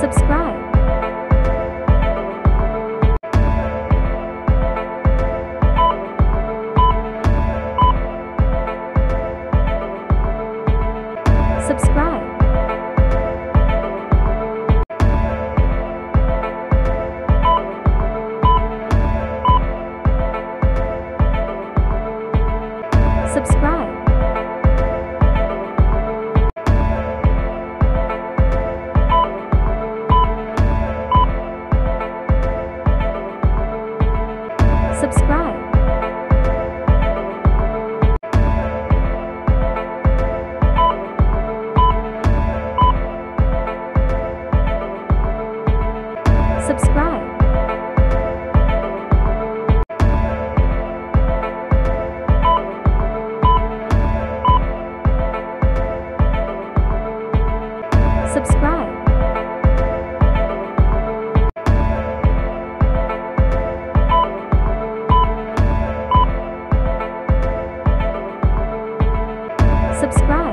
subscribe. Subscribe. Subscribe. Subscribe. Subscribe. subscribe.